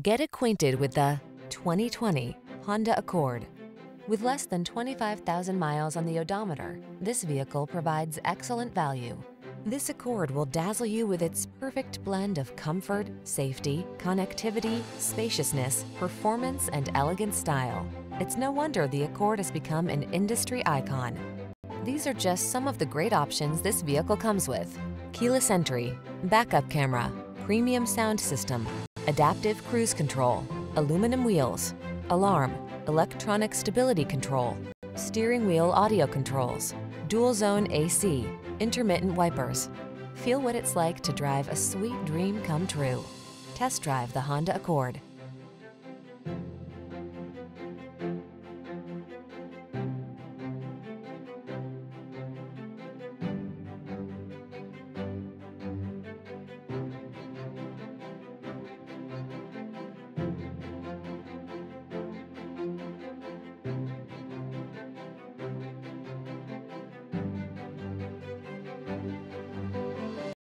Get acquainted with the 2020 Honda Accord. With less than 25,000 miles on the odometer, this vehicle provides excellent value. This Accord will dazzle you with its perfect blend of comfort, safety, connectivity, spaciousness, performance, and elegant style. It's no wonder the Accord has become an industry icon. These are just some of the great options this vehicle comes with. Keyless entry, backup camera, premium sound system, adaptive cruise control, aluminum wheels, alarm, electronic stability control, steering wheel audio controls, dual zone AC, intermittent wipers. Feel what it's like to drive a sweet dream come true. Test drive the Honda Accord.